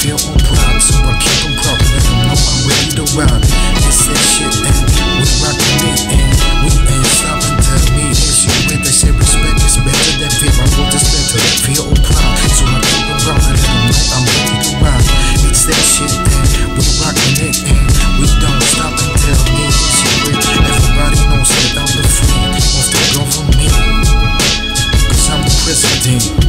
feel on proud, so I keep them proud. Let them know I'm ready to ride. It's that shit, and we rockin' it, and we ain't stopping till me. It's you with they say respect is better than fear. My world is better. Feel on proud, so I keep them proud. Let them know I'm ready to ride. It's that shit, and we rockin' it, and we don't stop until me. It's you with everybody knows that I'm the free of the government. Cause I'm the president.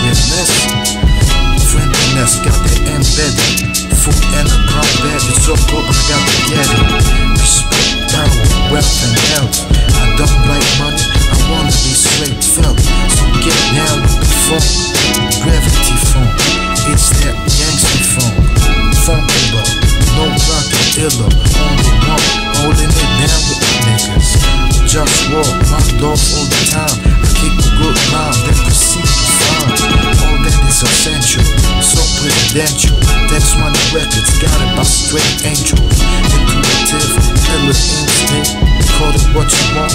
Realness. Friendliness, got that embedded. Food and a combat, it's so good, I got to get it. Respect, power, wealth, and health. I don't like money, I wanna be straight felt. So get down with the funk, gravity funk. It's that gangster funk, funkable, no rockin' illa. On the one, holding it down with the niggas. Just walk, my dog all the time. I keep a good mind, then proceed to. All that is essential, so presidential. Text money records, got it by straight angels. Intuitive, killer instinct. Call it what you want,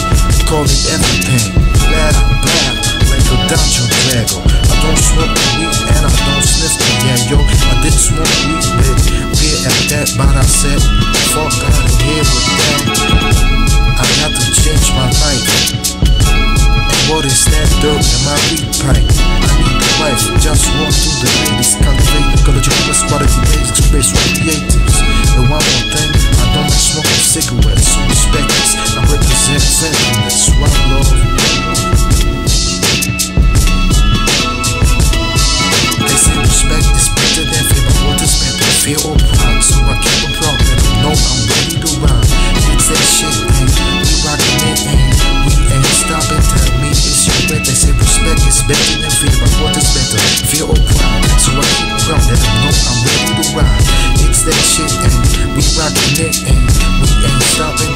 call it everything. Blah, blah, like a dungeon dragon. I don't smoke weed and I don't sniff the yeah, yo. I did smoke weed, but beer at that, but I said, fuck out of here with that. Basics, that shit, and we rockin' it, and we ain't stopping.